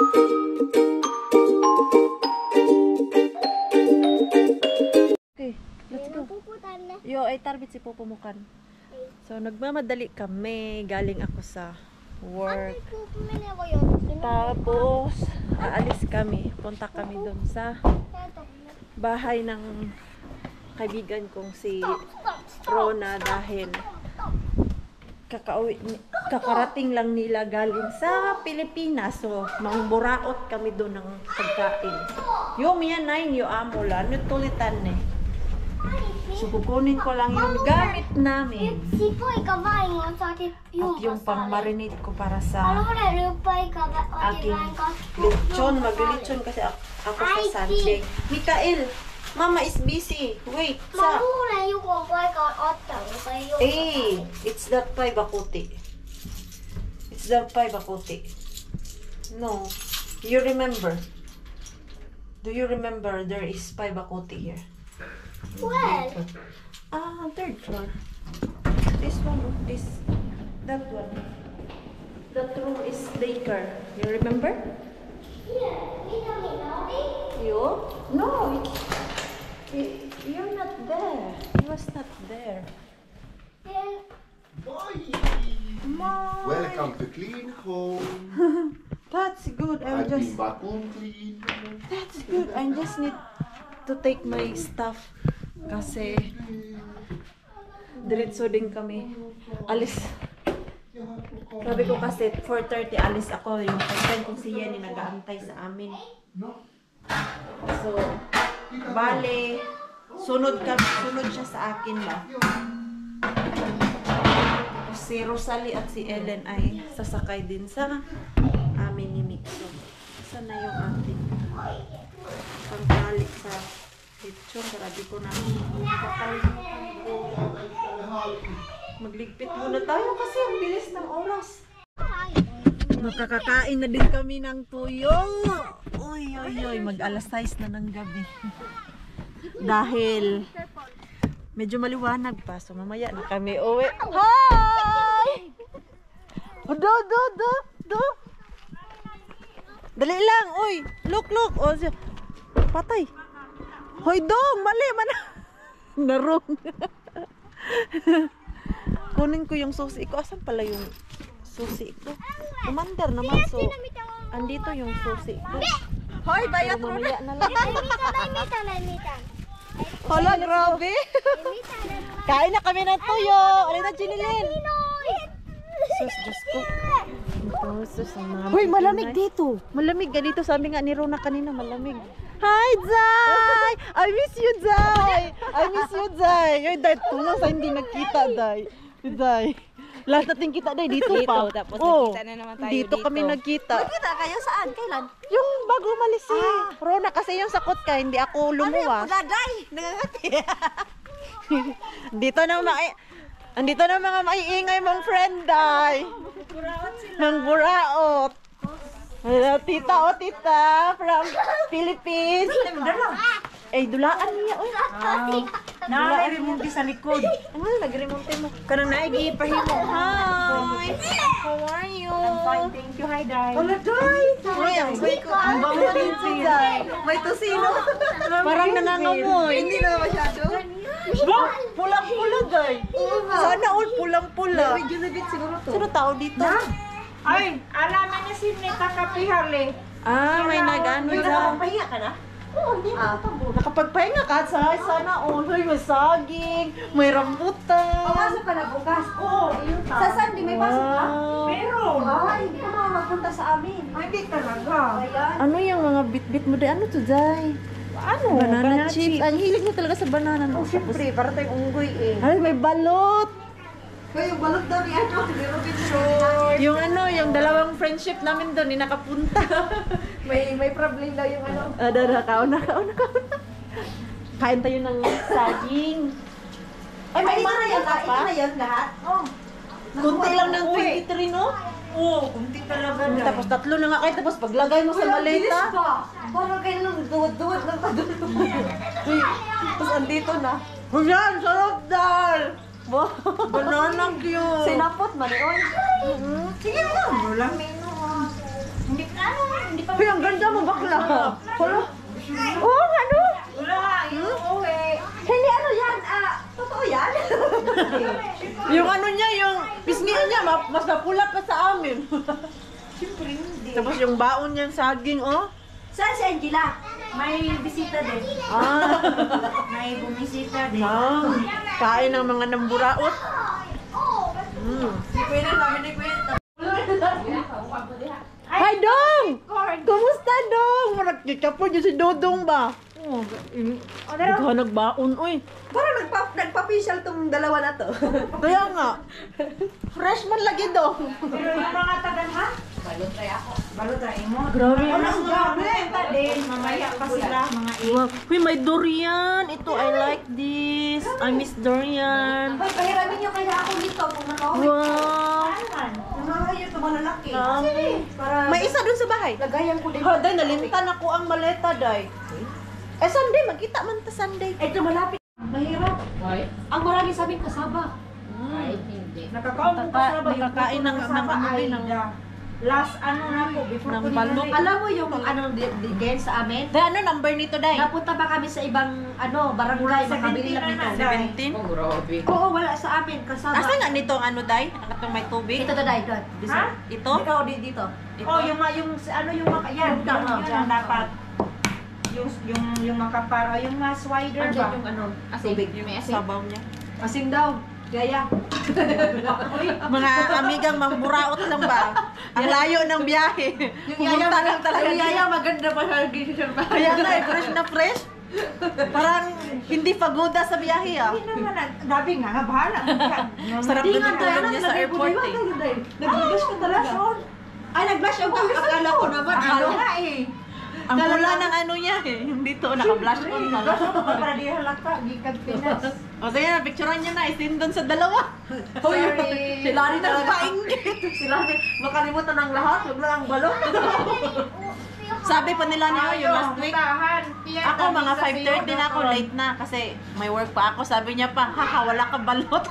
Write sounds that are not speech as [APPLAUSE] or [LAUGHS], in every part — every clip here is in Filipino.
Okay, let's go. Yo, ay tarbit si Pupumukan. So, nagmamadali kami. Galing ako sa work. Tapos, aalis kami. Punta kami doon sa bahay ng kaibigan kong si Rona dahil kakauwi, kakarating lang nila galing sa Pilipinas. So, mangburaot kami doon ng pagkain. Yo, miya nine, yo amula. Ano tulitan eh. So, kukunin ko lang yung gamit namin. At yung pang marinate ko para sa na, aking lechon. Maglilechon kasi ako, ako sa Sunday. Mikael, Mama is busy. Wait, sa... Mamuna yung kumpay ka otang. Kayo. Eh, it's that pie bakuti. It's that pie bakuti. No. You remember? Do you remember there is pie bakuti here? Well, Ah, third floor. This one, this, that one. That room is daycare. You remember? here. Kita mo na, eh? You? No, it's, you're not there. He was not there. Then, Mom. Welcome to clean home. [LAUGHS] That's good. I'm I've been just. vacuum clean. That's good. I just need to take my stuff. Kasi diretso din kami. Alis. Sabi ko kasi 4.30 alis ako. Yung kaibigan kong si Yenny nag-aantay sa amin. So, bale, sunod kami, sunod siya sa akin ba? Si Rosalie at si Ellen ay sasakay din sa amin ni Mixo. Saan na yung ating pangkalik sa lechon? Sabi ko na. Magligpit muna tayo kasi ang bilis ng oras. Nakakakain na din kami ng tuyo. Uy, uy, uy. Mag alas 6 na ng gabi. [LAUGHS] Dahil medyo maliwanag pa. So mamaya na kami uwi. Hi! Do, do, do, do. Dali lang. Uy, look, look. O, siya. Patay. Hoy, dong. Mali, man. [LAUGHS] Narong. [LAUGHS] Kunin ko yung susi ko. Asan pala yung susi ko? Commander naman. So, andito yung susi ko. Hoy, bayat mo na. Hala, grabe. Kain na kami ng tuyo. Alin na, Jinilin. Sus, Diyos ko. Ito, sus, ang mga Hoy, malamig dito. Malamig ka dito. Sabi nga ni Rona kanina, malamig. Hi, Zay! I miss you, Zay! I miss you, Zay! Ay, Day, sa hindi nagkita, Day. Zay. Lahat natin kita, Day, dito, pa. Dito, tapos Oo, nagkita na naman tayo dito. dito. kami nagkita. Kita kayo saan? Kailan? Yung bago umalis si Rona, kasi yung sakot ka, hindi ako lumuwas. Daday! Nangangati. [LAUGHS] Dito na mga Andito na mga maiingay mong friend, Day. Ng buraot. Hello, tita o tita from Philippines. Eh, dulaan niya. Uy. Nakaremonti sa likod. Ano, nagremonte mo. Kanang naigipahimo. Hi. How are you? Thank you, hi, Day. Wala, Day. Uy, ang may ko. Ang bango din si Day. May tosino. Parang nangangamoy. Hindi na masyado. Ba? Pulang-pula, Day. Sana all pulang-pula. Medyo nabit siguro to. Sino tao dito? Ay, alaman niya si Nita Kapihali. Ah, may nag-ano dyan. Pahinga ka na? Oo, hindi ah. Nakapagpahinga ka, say. Sana all. May saging, may rambutan. Pasok ka na bukas. Oo, yun Sa Sunday may pasok ka? Meron. Ay, hindi ka mga magpunta sa amin. Ay, hindi talaga. Ayan. Ano yung mga bit-bit mo dahil? Ano to, Jai? Ano? Banana, chips. Ang hilig mo talaga sa banana. Oh, syempre, para tayong unggoy eh. Ay, may balot. Kayo, balot daw ni ano, ni Robin Short. Yung ano, yung dalawang friendship namin doon, ni nakapunta. [LAUGHS] May, may problem daw yung ano. Ah, dada, kauna, kauna, kauna. Kain tayo ng saging. Ay, may Ay, ito na mga yan, ka ito pa? na yan lahat. Oh. Kunti lang ng 23, no? Oo, kunti talaga na. Tapos tatlo na nga kayo, tapos paglagay mo sa maleta. Parang kayo nang duwad-duwad lang Uy, tapos andito na. Huyan, sarap dal! Banana cute! Sinapot man eh. Mm-hmm. Sige na lang. Wala ano, pa Uy, ang ganda mo, bakla. Hala. Oh, ano? Wala, yung uwi. Hindi, ano yan? Ah, totoo yan? [LAUGHS] yung ano niya, yung pisngi niya, ma- mas mapula pa sa amin. [LAUGHS] Siyempre hindi. Tapos yung baon niyan saging, oh. Saan si Angela? May bisita din. Ah, [LAUGHS] May bumisita din. wow. Kain ng mga namburaot. Mm. Pwede namin Dong! Kumusta, Dong? Marag po dyan si Dodong ba? Oh, Hindi ka nagbaon, uy. Parang nagpa nagpa-facial tong dalawa na to. [LAUGHS] Kaya nga. Freshman lagi, Dong. Pero yung mga tagan ha? Balot tayo ako. Balot tayo mo. Grabe. Ano ang gagawin din? Mamaya pa sila, mga eight. Wow. Uy, may durian. Ito, I like this. I miss durian. Hoy, pahiramin niyo kaya ako dito kung nakauwi. Wow. Yung malalaki. Dami. Para May isa dun sa bahay. lagayan ko din. Ha, day, nalimtan ako ang maleta, day. Eh, Sunday, magkita man ta Sunday. Ito malapit. Mahirap. Ang maraming sabing kasaba. Nakakaon ko Nakaka- kasaba. nakakain ng- ng ano ay din, ng- Last ano na po, before Ng ko balot. dinala. Alam mo yung ano di- di- din sa amin? Day, ano number nito, day? Napunta pa kami sa ibang ano, barangay, makabili lang nito. 17? Oo, wala sa amin, kasaba. Asa nga nito ang ano, day? Ang katong may tubig? Ito to dai, doon. Ha? Ito? Ikaw di dito. Ito? Oh, yung yung ano yung yan, yung, oh. yun ang dapat. Yung yung yung makapara, yung mas wider ba? yung ano, asin. Yung may asin. Sabaw niya. Asin daw. Gaya. [LAUGHS] Mga amigang mamburaot lang ba? Ang layo ng biyahe. Pumunta lang talaga. Yung yaya maganda pa ba? Kaya nga, eh, fresh na fresh. Parang hindi pagoda sa biyahe ah. Hindi naman, dabi nga, nga, bahala. [LAUGHS] Sarap tayo, ulam niya sa airport eh. tayo. Nag-blush ka talaga. Ay, nag-blush ako. Akala ko naman, ano nga eh. Ang pula ng ano niya eh. Yung dito, naka-blush on para di halata, gikan Pinas. [LAUGHS] O sige na, picturean niya na. Isin doon sa dalawa. [LAUGHS] Sorry. [LAUGHS] Sila rin nagpainggit. Sila ni makalimutan ng lahat, wag lang ang balot. [LAUGHS] Sabi pa nila ni yung last week. Ako mga 5.30 na ako, late na kasi may work pa ako. Sabi niya pa, haha, wala ka balot.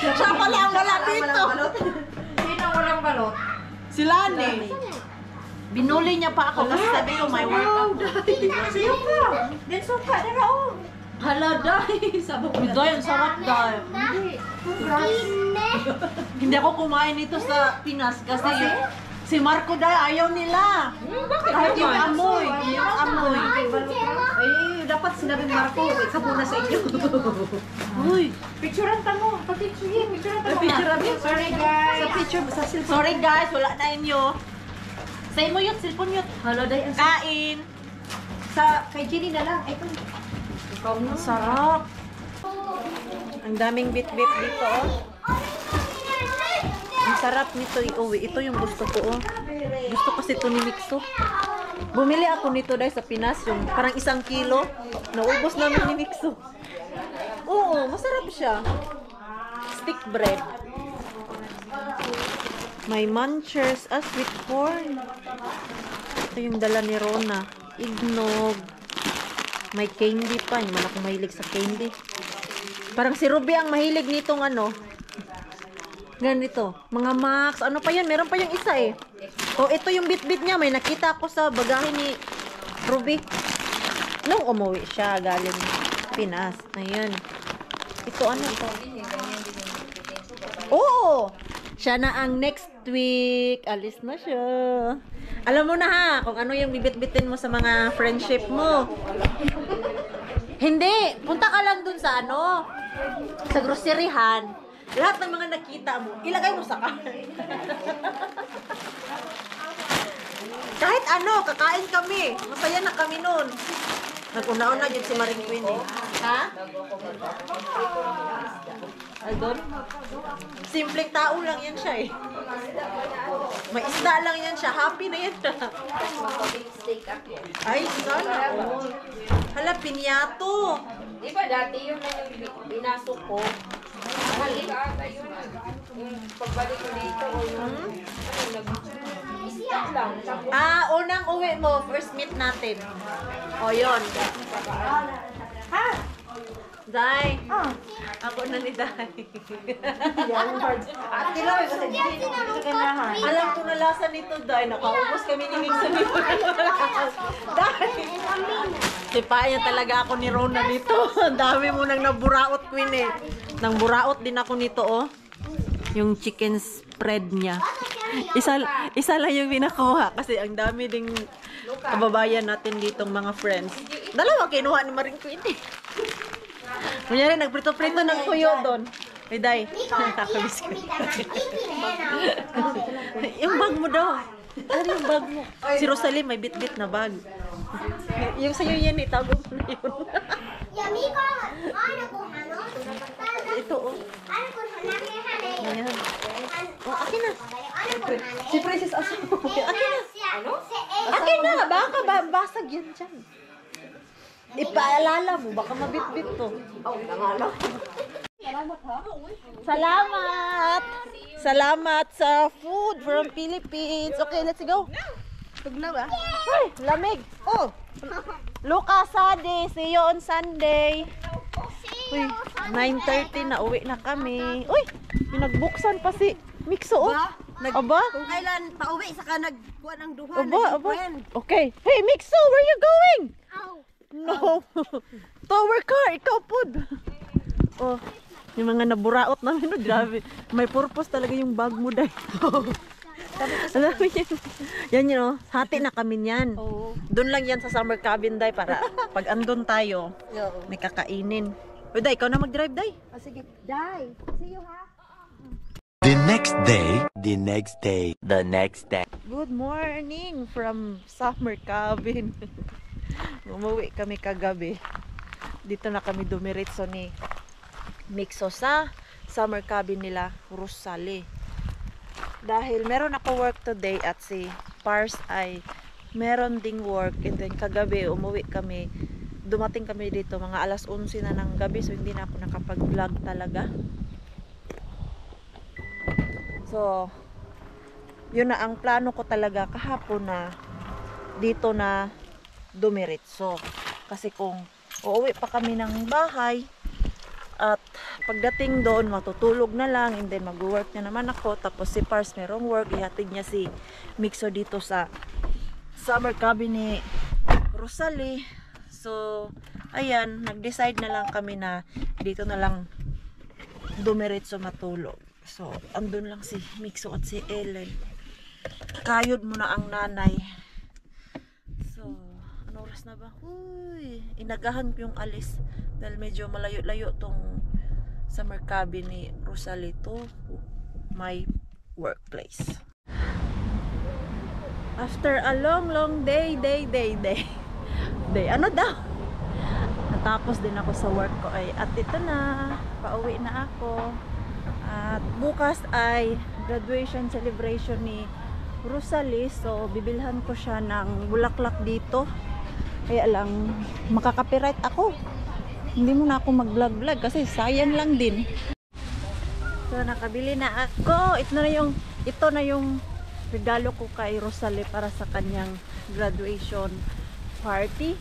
Siya pala ang wala dito. Sino walang balot? Sila ni. Binuli niya pa ako kasi sabi ko may work ako. Siyo ka. Na raon. Hala, dahil. Sabi ko, dahil, sarap dahil. Hindi ako kumain nito sa Pinas kasi si Marco dahil ayaw nila. Kahit yung amoy, yung amoy. Ay, dapat sinabi ni Marco, ikaw muna sa inyo. [LAUGHS] Uy, Picturean ka mo. Pati sige, picturean ka mo. Picturean mo. Sorry guys. sa picture, sa cellphone. Sorry guys, wala na inyo. Sa imo yun, cellphone yun. Hala, day. ang- Kain. Sa, kay Jenny na lang. Ay, ito. Ang sarap. Ang daming bit-bit dito, oh. Ang sarap nito iuwi. Ito yung gusto ko, oh. Gusto kasi ito ni Mixo. Bumili ako nito dahil sa Pinas, yung parang isang kilo. Naubos namin ni Mixo. Oo, masarap siya. Stick bread. May munchers, ah, sweet corn. Ito yung dala ni Rona. Ignog. May candy pa. Hindi man ako mahilig sa candy. Parang si Ruby ang mahilig nitong ano. Ganito. Mga Max. Ano pa yan? Meron pa yung isa eh. O, ito yung bit-bit niya. May nakita ako sa bagahe ni Ruby. Nung umuwi siya galing Pinas. Ayan. Ito ano to? Oo! Siya na ang next week. Alis na siya. Alam mo na ha, kung ano yung bibit-bitin mo sa mga friendship mo. Hindi, punta ka lang dun sa ano, sa groceryhan. Lahat ng mga nakita mo, ilagay mo sa cart. [LAUGHS] Kahit ano, kakain kami. Masaya na kami nun. Nag-una-una dyan si Maring Queen eh. Ha? Aldon? Simpleng tao lang yan siya eh. May isda lang yan siya. Happy na yan siya. Ay, sana. Oh. Hala, pinyato. Di ba dati yun na yung binasok ko? Halik ata yun. Yung pagbalik ko dito o yung ano, nag-stop lang. Ah, unang uwi mo. First meet natin. O, yun. Ha? Dai. Ako na ni. Ate lang, kasi di sa kanahan. Alam ko na lasa nito, Dai. Nakaubos kami ni Mix nito. Dai. Sipaya talaga ako ni Rona nito. Ang dami mo nang naburaot, Queen eh. Nang buraot din ako nito, oh. Yung chicken spread niya. Isa, isa lang yung pinakuha kasi ang dami ding kababayan natin ditong mga friends. Dalawa kinuha ni Maring Queen eh. Kunyari, nagprito-prito ng tuyo doon. Ay, Day. Nakakabiscuit. yung bag mo daw. Ano yung bag mo? Si Rosalie may bit-bit na bag. yung sa'yo yan, itago mo na yun. Ano? Ito, oh. Ano? Ayan. Oh, akin na. Ano? Si Princess Aso. Akin na. Ano? Akin na, baka ba, basag yan dyan. Ipaalala mo, baka mabit-bit to. Salamat! Salamat sa food from Philippines. Okay, let's go. Tugnaw ah. Ay, lamig. Oh. Lucas Sade, see you on Sunday. Uy, 9.30 na uwi na kami. Uy, nagbuksan pa si Mixo. Oh. Aba? Kung kailan pauwi, saka nagkuha ng duha. Aba, aba. Okay. Hey, Mixo, where you going? No. [LAUGHS] Tower car, ikaw pod. Oh, yung mga naburaot namin, no, grabe. May purpose talaga yung bag mo, day. [LAUGHS] Alam mo yan? Yan yun, oh. Hati na kami niyan. Oo. Doon lang yan sa summer cabin, day, para [LAUGHS] pag andun tayo, may kakainin. O, day, ikaw na mag-drive, day. Oh, sige. Die. See you, ha? The next day, the next day, the next day. Good morning from summer cabin. [LAUGHS] Umuwi kami kagabi. Dito na kami dumiritso ni Mixo sa summer cabin nila, Rosale. Dahil meron ako work today at si Pars ay meron ding work and then kagabi umuwi kami dumating kami dito mga alas 11 na ng gabi so hindi na ako nakapag-vlog talaga so yun na ang plano ko talaga kahapon na dito na dumiritso. Kasi kung uuwi pa kami ng bahay at pagdating doon matutulog na lang and then mag-work na naman ako tapos si Pars merong work ihatid niya si Mixo dito sa summer cabin ni Rosalie. So ayan nag-decide na lang kami na dito na lang dumiretso matulog. So andun lang si Mixo at si Ellen. Kayod mo na ang nanay oras na ba? Uy, inagahan ko yung alis dahil medyo malayo-layo tong summer cabin ni Rosalie to my workplace. After a long, long day, day, day, day. [LAUGHS] Day, ano daw? Natapos din ako sa work ko ay at ito na, pauwi na ako. At bukas ay graduation celebration ni Rosalie. So, bibilhan ko siya ng bulaklak dito. Kaya lang, makaka-copyright ako. Hindi mo na ako mag-vlog-vlog kasi sayang lang din. So, nakabili na ako. Ito na yung, ito na yung regalo ko kay Rosalie para sa kanyang graduation party.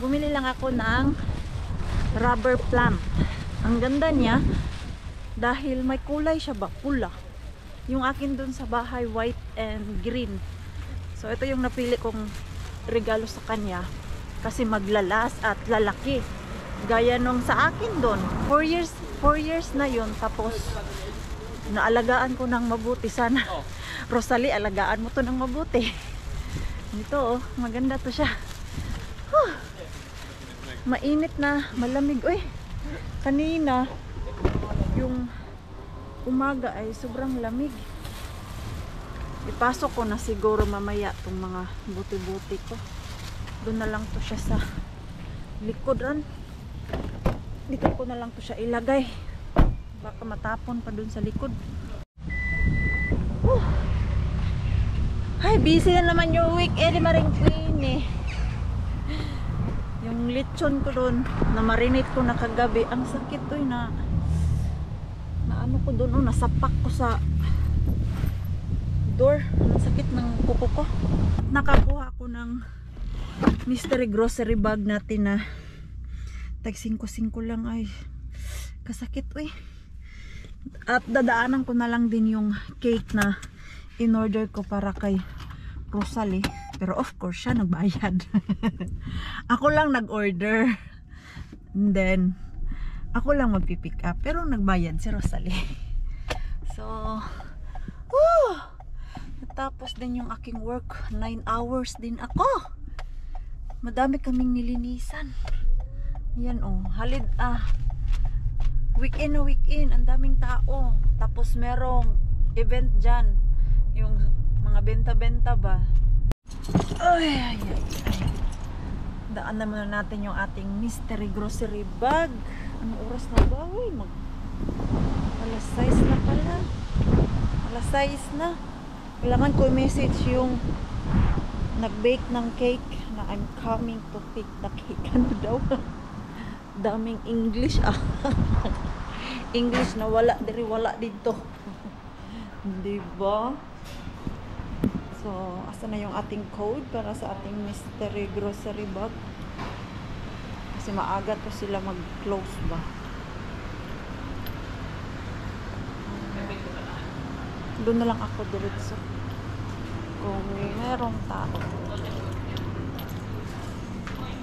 Bumili lang ako ng rubber plant. Ang ganda niya dahil may kulay siya ba? Pula. Yung akin dun sa bahay, white and green. So, ito yung napili kong regalo sa kanya kasi maglalas at lalaki. Gaya nung sa akin doon. 4 years, 4 years na yun. Tapos, naalagaan ko ng mabuti. Sana, [LAUGHS] Rosalie, alagaan mo to ng mabuti. Ito, oh, maganda to siya. Huh. Mainit na, malamig. Uy, kanina, yung umaga ay sobrang lamig. Ipasok ko na siguro mamaya itong mga buti-buti ko. Doon na lang to siya sa likodan. Dito ko na lang to siya ilagay. Baka matapon pa doon sa likod. Whew. Ay, busy na naman yung weekend ni Maring Queen eh. Yung lechon ko doon, na marinate ko na kagabi, ang sakit to na na ano ko doon, oh, nasapak ko sa door. Ang sakit ng kuko ko. Nakakuha ko ng mystery grocery bag natin na Tag 5-5 lang ay kasakit uy. At dadaanan ko na lang din yung cake na in-order ko para kay Rosalie. Pero of course, siya nagbayad. [LAUGHS] ako lang nag-order. And then, ako lang magpipick up. Pero nagbayad si Rosalie. [LAUGHS] So! Natapos din yung aking work. 9 hours din ako. Madami kaming nilinisan. Yan oh, halid ah. Weekend na weekend, ang daming tao. Tapos merong event dyan. Yung mga benta-benta ba. Ay, ay, ay, ay. Daan na muna natin yung ating mystery grocery bag. Anong oras na ba? Uy, mag... Alas 6 na pala. Alas 6 na. Kailangan ko i-message yung nag-bake ng cake na I'm coming to pick the cake. [LAUGHS] Ano daw? Daming English ah. [LAUGHS] English na wala diri wala dito. [LAUGHS] Di ba? So, asa na yung ating code para sa ating mystery grocery bag? Kasi maaga to sila mag-close ba? Doon na lang ako diretso. Kung merong tao.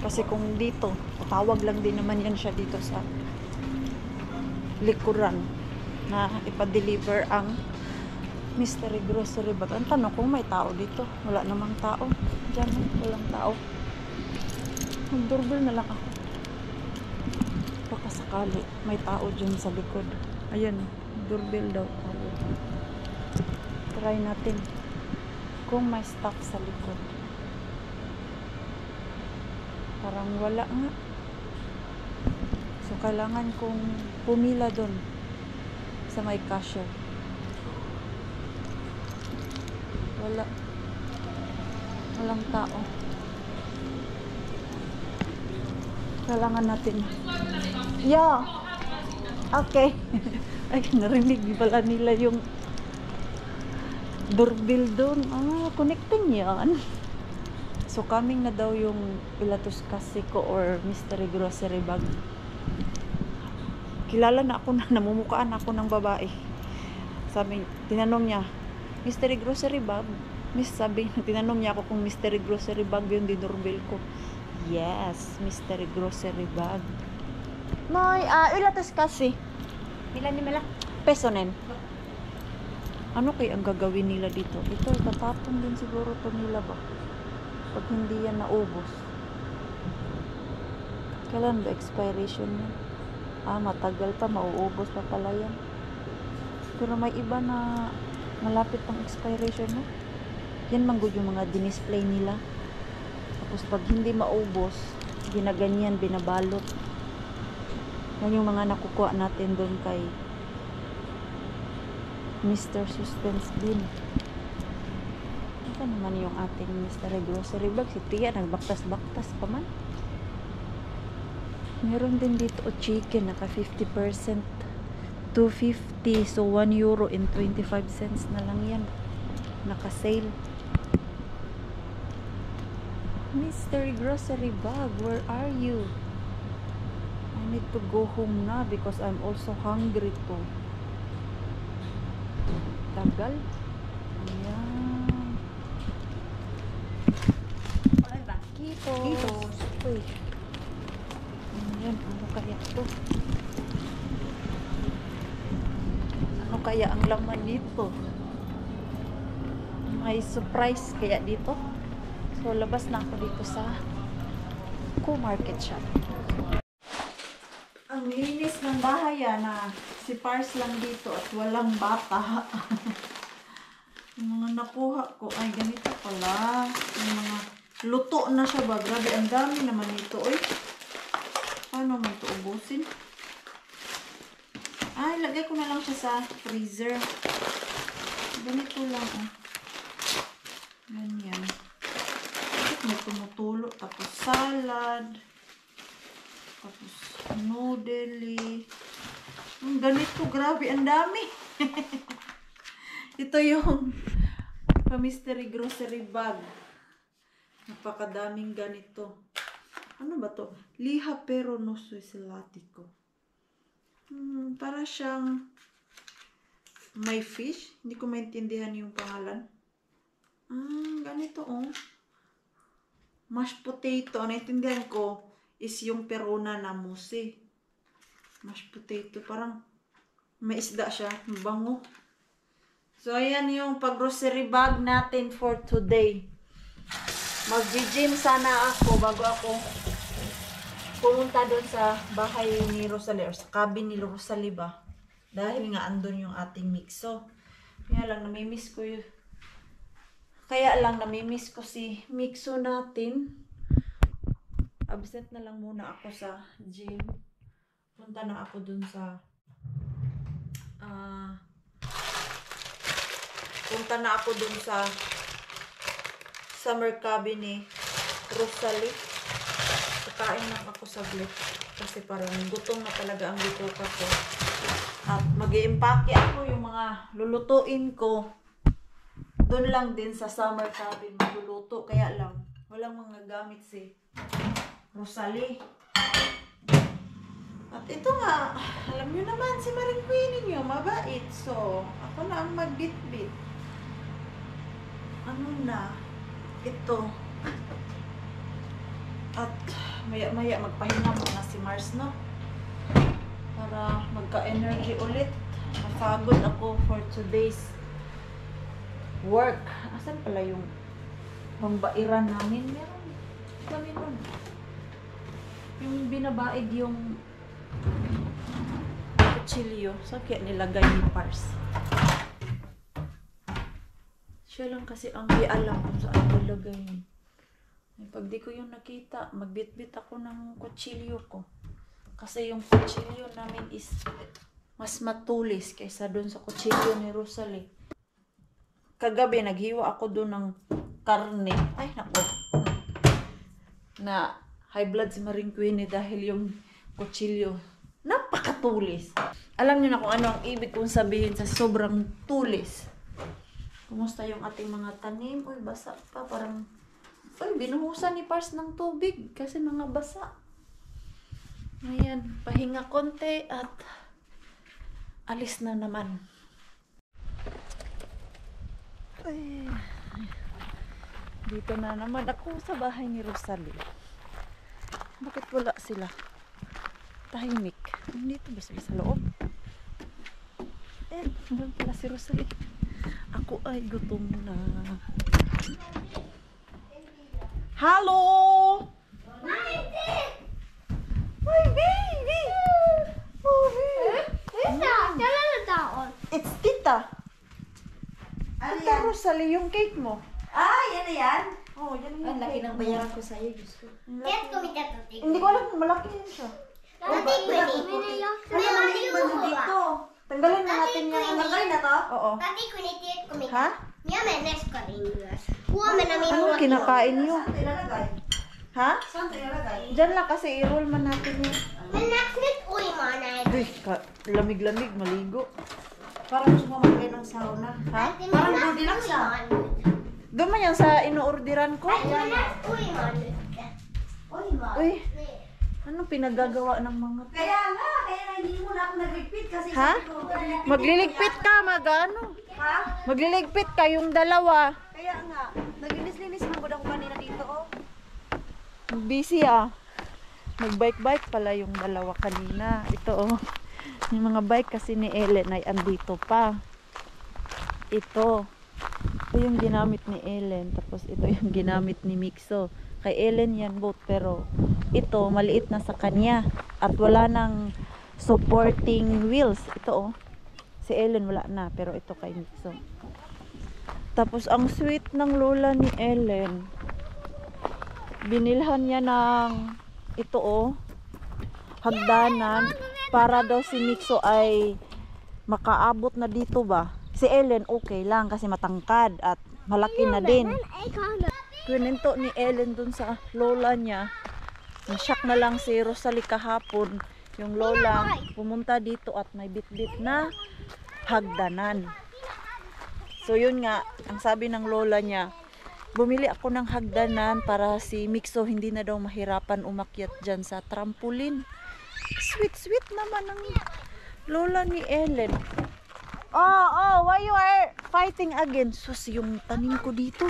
Kasi kung dito, tawag lang din naman yan siya dito sa likuran na ipa-deliver ang mystery grocery bag. Ang tanong kung may tao dito. Wala namang tao. Diyan, walang tao. Mag-doorbell na lang ako. Baka sakali may tao dyan sa likod. Ayan, doorbell daw. Try natin kung may stock sa likod. Parang wala nga. So, kailangan kong pumila doon sa may cashier. Wala. Walang tao. Kailangan natin. Yeah. Okay. [LAUGHS] Ay, narinig pala nila yung doorbell doon. Ah, connecting yan. So, coming na daw yung Pilatus Casiko or Mystery Grocery Bag. Kilala na ako na, [LAUGHS] namumukaan ako ng babae. Sabi, tinanong niya, Mystery Grocery Bag? Miss, sabi, [LAUGHS] tinanong niya ako kung Mystery Grocery Bag yung dinurbel ko. Yes, Mystery Grocery Bag. May, ah, Pilatus kasi. Pila ni Mela? Peso nen. Ano kaya ang gagawin nila dito? Ito, tatapon din siguro to nila ba? Pag hindi yan naubos. Kailan ba expiration yan? Ah, matagal pa, mauubos pa pala yan. Pero may iba na malapit ang expiration no? Yan man good yung mga dinisplay nila. Tapos pag hindi maubos, ginaganyan, binabalot. Yan yung mga nakukuha natin doon kay Mr. Suspense din. Ito naman yung ating Mr. Grocery Bag. Si Tia, nagbaktas-baktas pa man. Meron din dito o chicken, naka 50%. 250, so 1 euro and 25 cents na lang yan. Naka-sale. Mr. Grocery Bag, where are you? I need to go home na because I'm also hungry too. Tagal. Ayan. Kitos. Kitos. Uy. Ayan, ano kaya to? Ano kaya ang laman nito? May surprise kaya dito? So, labas na ako dito sa Co-Market Shop. Ang linis ng bahay ah, na si Pars lang dito at walang bata. [LAUGHS] yung mga nakuha ko, ay ganito pala. Yung mga luto na siya ba? Grabe, ang dami naman ito. Uy, paano man ito ubusin? Ay, lagay ko na lang siya sa freezer. Ganito lang ah. Ganyan. May tumutulo? Tapos salad. Tapos noodle. Ang ganito, grabe, ang dami. [LAUGHS] Ito yung pa-mystery grocery bag. Napakadaming ganito. Ano ba to? Liha pero no suisilatico. Hmm, para siyang may fish. Hindi ko maintindihan yung pangalan. Ah, ganito oh. Mashed potato. Naintindihan ko is yung perona na musi. Mashed potato. Parang may isda siya. Bango. So, ayan yung pag-grocery bag natin for today. Mag-gym sana ako bago ako pumunta doon sa bahay ni Rosalie or sa cabin ni Rosalie ba. Dahil nga andun yung ating mixo. Kaya lang namimiss ko yun. Kaya lang namimiss ko si mixo natin. Absent na lang muna ako sa gym. Punta na ako dun sa ah punta na ako dun sa summer cabin ni Rosalie. Kakain lang ako saglit. Kasi parang gutom na talaga ang bituka ko. At mag iimpake ako yung mga lulutuin ko. Doon lang din sa summer cabin magluluto. Kaya lang, walang mga gamit si Rosalie. At ito nga, alam nyo naman, si Maring Queenie nyo, mabait. So, ako na ang magbitbit. Ano na, ito. At maya-maya magpahinga muna si Mars, no? Para magka-energy ulit. Masagod ako for today's work. Asan pala yung pambairan namin? Meron kami nun. Yung binabaid yung kutsilyo. Saan kaya nilagay ni Pars? Siya lang kasi ang di alam kung saan nilagay. Eh, Pag di ko yung nakita, magbitbit ako ng kutsilyo ko. Kasi yung kutsilyo namin is mas matulis kaysa doon sa kutsilyo ni Rosalie. Kagabi, naghiwa ako doon ng karne. Ay, nako. Na high blood si Maring Queenie dahil yung kutsilyo napakatulis. Alam niyo na kung ano ang ibig kong sabihin sa sobrang tulis. Kumusta yung ating mga tanim? Uy, basa pa. Parang, uy, binuhusan ni Pars ng tubig kasi mga basa. Ayan, pahinga konti at alis na naman. Ay, dito na naman ako sa bahay ni Rosalie. Bakit wala sila? Tahimik. Dito ba sila sa loob? Eh, naman pala si Rosalie. Ako ay gutom na. Hello! My baby! Oh, baby! It's Tita. Tita Rosalie, yung cake mo. Ah, yan na yan. Oh, yan yung Ang laki ng bayaran ko sa'yo, Diyos ko. Hindi ko alam kung malaki yun siya. dito. Tanggalin na natin yan. Tanggalin na to? Oo. Tati kunitiit kumita. Ha? Miame nes ko rin yun. Huwag na Anong kinakain nyo? Saan ito ilalagay? Ha? Saan ito ilalagay? Diyan lang kasi i-roll man natin yun. Manaknit uy manay. Uy, ka- lamig-lamig, maligo. Parang gusto mo maglagay ng sauna. Ha? Parang Goldilocks ah. Doon man yan sa inuorderan ko. Ay, uy. Uy. Uy, anong pinagagawa ng mga... Kaya nga, kaya nga hindi mo na ako nag-repeat kasi Ha? Magliligpit ka, mag-ano? Ha? Magliligpit ka yung dalawa. Kaya nga, naglinis-linis man ko ako kanina dito, oh. Busy ah. Nag-bike-bike pala yung dalawa kanina. Ito oh. Yung mga bike kasi ni Ellen ay andito pa. Ito. Ito yung ginamit ni Ellen. Tapos ito yung ginamit ni Mixo. Kay Ellen yan both pero ito maliit na sa kanya. At wala nang supporting wheels. Ito oh. Si Ellen wala na pero ito kay Mixo. Tapos ang sweet ng lola ni Ellen binilhan niya ng ito oh hagdanan para daw si Mixo ay makaabot na dito ba si Ellen okay lang kasi matangkad at malaki na din. Kininto ni Ellen dun sa lola niya. Nasyak na lang si Rosalie kahapon. Yung lola pumunta dito at may bit-bit na hagdanan. So yun nga ang sabi ng lola niya bumili ako ng hagdanan para si Mixo hindi na daw mahirapan umakyat dyan sa trampoline. Sweet, sweet naman ng lola ni Ellen. Oh, oh, why you are fighting again? Sus, yung tanim ko dito.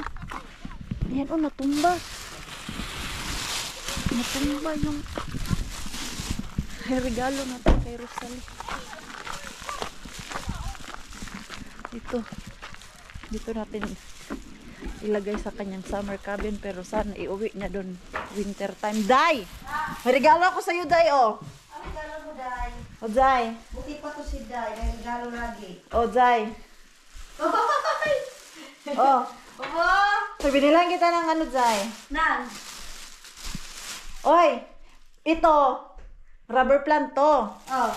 Ayan, oh, natumba. Natumba yung regalo natin kay Rosalie. Dito. Dito natin ilagay sa kanyang summer cabin pero sana iuwi niya doon winter time. Day! May regalo ako sa iyo, Day, oh. Ang regalo mo, Day. O, Day. Day. May regalo lagi. O, Day. Oh. [LAUGHS] Opo! So, binilang kita ng ano, Day. Nan! Oy! Ito. Rubber plant to. Oh.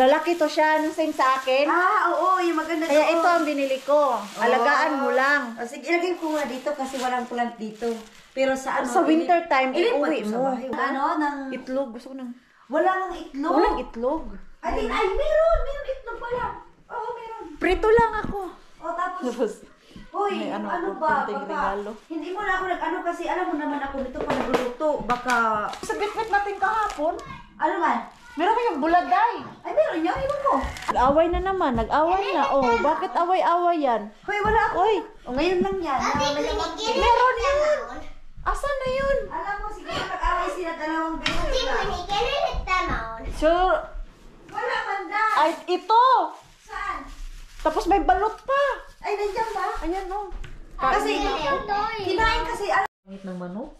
Lalaki to siya. Nung same sa akin. Ah, oo, yung maganda Kaya doon. ito ang binili ko. Alagaan mo lang. Oh, sige, ilagay ko nga dito kasi walang plant dito. Pero sa ano? Sa winter time, iuwi sa mo. bahay. Ano? Ng... Itlog. Gusto ko ng... Wala nang itlog. Walang itlog. Ay, di- ay, meron! Meron itlog pala. Oo, meron. Prito lang ako. O, tapos, Tapos, Hoy, may ano, ano ba? konting Baka, regalo. hindi mo na ako nag-ano kasi alam mo naman ako nito pa nagluluto. Baka, sa bitbit natin kahapon, ano man? meron kayong buladay. Ay, meron niya, iwan ko. Nag-away na naman. Nag-away na. Oh, bakit away-away yan? Hoy, wala ako. Oy, O, ngayon lang yan. Na, meron yun. Asan na yun? Alam mo, siguro nag-away sila dalawang beses nagtanaw. Sure. Wala man da. Ay, ito. Saan? Tapos may balot pa. Ay, nandiyan ba? Ayan, oh. Kasi, kinain kasi, alam. Pangit ng manok?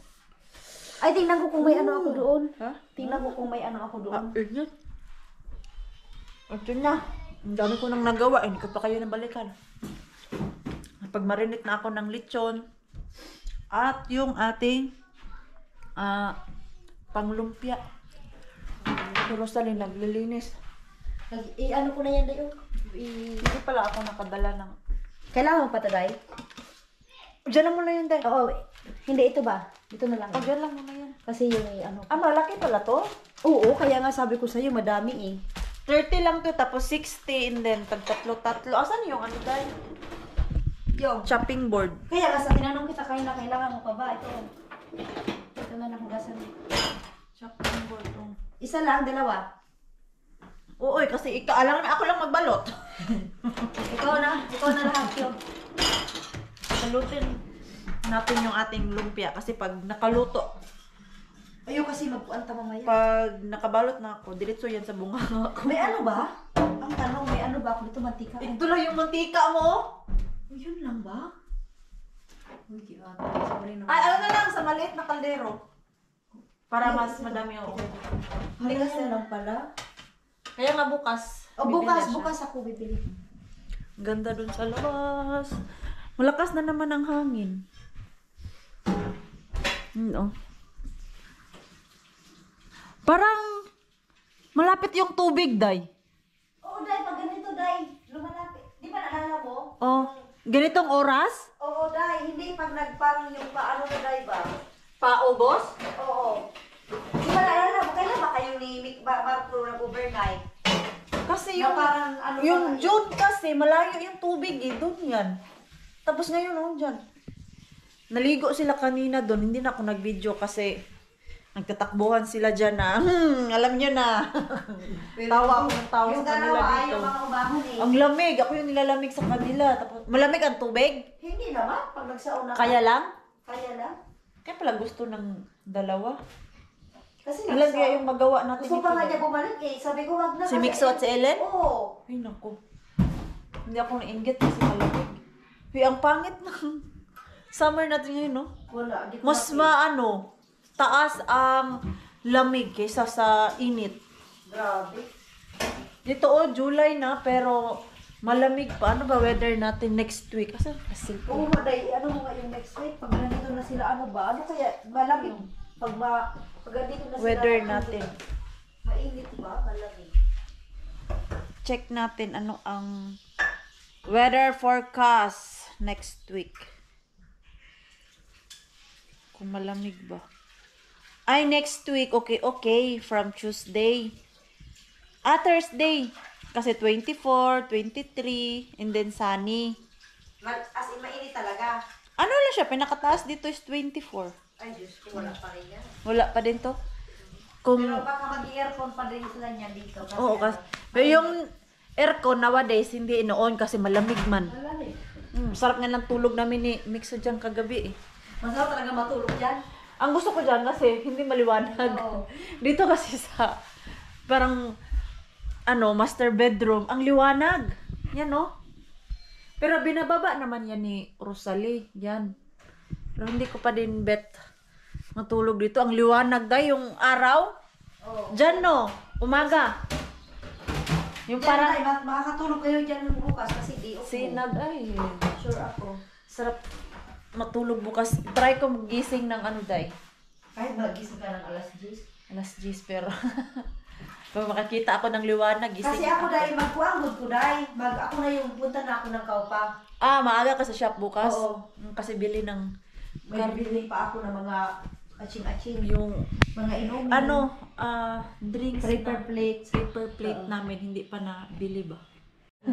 Ay, tingnan ko kung may ano ako doon. Ha? Tingnan ko kung may ano ako doon. Ah, yun. Ito na. Ang dami ko nang nagawa. Eh, Hindi ko pa kayo nabalikan. Pag na ako ng lechon. At yung ating ah panglumpia. Si Rosalie naglilinis. Nag- I, ano ko na yan dayo? I... Hindi pala ako nakadala ng... Kailangan mo pa taday? Diyan na muna yun, Day. Oo, hindi ito ba? Ito na lang. Oh, diyan lang muna yan. Kasi yung may ano. Ah, malaki pala to. Oo, kaya nga sabi ko sa'yo, madami eh. 30 lang to, tapos 60 and then tag tatlo-tatlo. Asan yung ano, Day? Yung. Chopping board. Kaya nga sa tinanong kita kanina, kailangan mo pa ba? Ito. Ito na lang hugasan. Chopping board. Oh. Isa lang, dalawa. Oo, kasi ikaw, alam na ako lang magbalot. [LAUGHS] Ikaw na, ikaw na lahat yun. Salutin natin yung ating lumpia kasi pag nakaluto, Ayaw kasi magpuanta mamaya. pag nakabalot na ako, diretso yan sa bunga ko. May ano ba? Ang tanong, may ano ba? Kung dito mantika. Ito lang yung mantika mo. Oh, yun lang ba? Uy, ate, sorry na. Ay, ano na lang, sa maliit na kaldero. Para mas madami yung kasi lang pala. Kaya nga bukas. O bibili bukas, siya. bukas ako bibili. Ganda dun sa labas. Malakas na naman ang hangin. Oh. Parang malapit yung tubig, Day. Oo, Day, pag ganito, Day, lumalapit. Di ba naalala mo? Oh, ganitong oras? Oo, Day, hindi pag nagparang yung paano na, Day ba? Paubos? Oo. Di ba naalala mo, kailan ba kayo ni Mick ba Marco nag-overnight? Kasi Na yung, parang ano yung ba- June kasi, malayo yung tubig eh, doon yan. Tapos ngayon, oh, dyan. Naligo sila kanina doon, hindi na ako nag-video kasi nagtatakbuhan sila dyan na, hmm, alam niyo na. [LAUGHS] tawa ako ng tawa sa kanila dalawa dito. ayaw eh. Ang lamig, ako yung nilalamig sa kanila. Tapos, malamig ang tubig? Hindi naman, pag nagsauna ka. Kaya lang? Kaya lang. Kaya pala gusto ng dalawa. Kasi Ilan kaya yung magawa natin Gusto pa nga niya bumalik eh. Sabi ko, wag na. Si kasi- Mixo at si Ellen? Oo. Ay, naku. Hindi ako nainggit kasi malamig. Uy, ang pangit ng [LAUGHS] summer natin ngayon, no? Wala. Mas maano, taas ang lamig kaysa sa init. Grabe. Dito, oh, July na, pero malamig pa. Ano ba weather natin next week? Kasi, kasi Oo, maday. Ano mo nga yung next week? Pag nandito na sila, ano ba? Ano kaya? Malamig. Pag ma... Pag nandito na sila. weather natin. Mainit ba? Malamig. Check natin ano ang weather forecast next week. Kung malamig ba. Ay, next week. Okay, okay. From Tuesday. Ah, Thursday. Kasi 24, 23, and then sunny. As in, mainit talaga. Ano lang siya, pinakataas dito is 24. Ay, Diyos ko, wala pa rin yan. Wala pa din to. Kung, Pero baka mag-earphone pa rin sila niya dito. Kasi oo, kasi, pero yung aircon nowadays, hindi inoon kasi malamig man. Eh. Mm, sarap nga ng tulog namin ni Mixo dyan kagabi eh. Masarap talaga matulog dyan. Ang gusto ko dyan kasi hindi maliwanag. Oo. [LAUGHS] Dito kasi sa parang ano, master bedroom, ang liwanag. Yan no? Pero binababa naman yan ni Rosalie. Yan. Pero hindi ko pa din bet matulog dito. Ang liwanag dahil yung araw. Oo. Diyan no, umaga. Yung Parang, parang makakatulog kayo dyan bukas kasi di ako. sinag ay. Sure ako. Sarap matulog bukas. Try ko magising ng ano day. Kahit magising ka ng alas 10. Alas 10 pero [LAUGHS] pag makakita ako ng liwanag, gising Kasi ako dahil magkuangod ko dahil. Mag, ako na yung punta na ako ng kaupa. Ah, maaga ka sa shop bukas? Oo. Mm, Kasi bili ng May bibili pa ako ng mga aching-aching. yung Mga inumin. ano, ah, drinks Paper na, plates. paper plate namin, hindi pa na bili ba? [LAUGHS]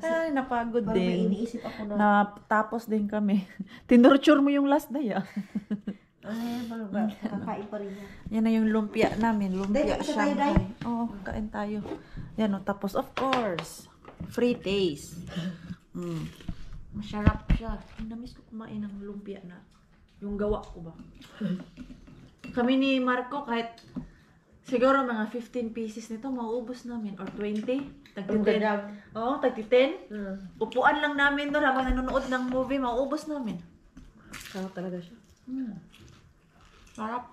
Ay, napagod Parang may din. iniisip ako na. Natapos din kami. [LAUGHS] Tinurture mo yung last day ah. [LAUGHS] Ay, ano ba? Kakain pa rin yan. Yan na yung lumpia namin. Lumpia Dahil, isa tayo, Shanghai. Oo, kain tayo. Yan o. Tapos, of course, free taste. Mm. Masarap siya. Ang namiss ko kumain ng lumpia na yung gawa ko ba? Kami ni Marco, kahit siguro mga 15 pieces nito, mauubos namin. Or 20. Ang Tagti-10. ganda. Oo, tagti-10. Hmm. Upuan lang namin doon habang nanonood ng movie, mauubos namin. Sarap talaga siya. Hmm. Sarap.